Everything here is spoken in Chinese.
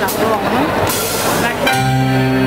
老公来吃